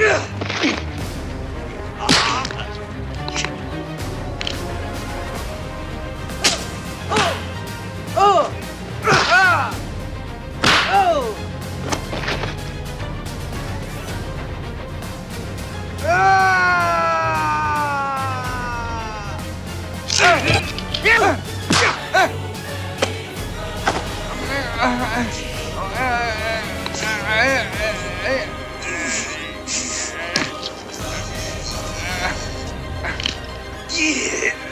Ah! Yeah.